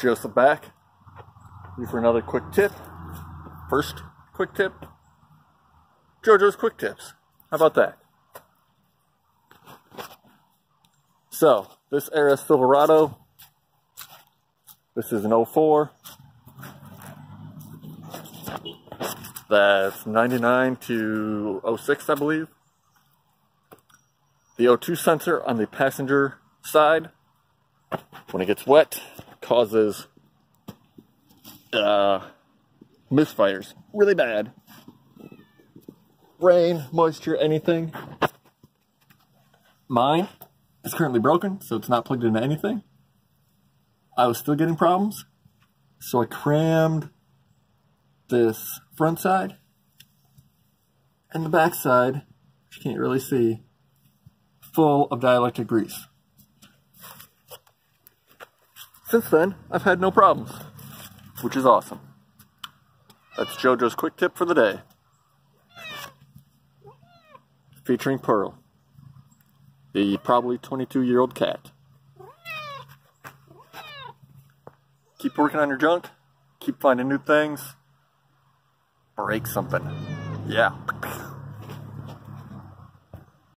Joseph back. You for another quick tip. First quick tip. JoJo's quick tips. How about that? So, this RS Silverado. This is an 04. That's 99 to 06, I believe. The O2 sensor on the passenger side, when it gets wet, causes uh, misfires really bad. Rain, moisture, anything. Mine is currently broken, so it's not plugged into anything. I was still getting problems, so I crammed this front side and the back side, which you can't really see, full of dielectric grease. Since then, I've had no problems, which is awesome. That's JoJo's quick tip for the day. Featuring Pearl, the probably 22 year old cat. Keep working on your junk, keep finding new things, break something. Yeah.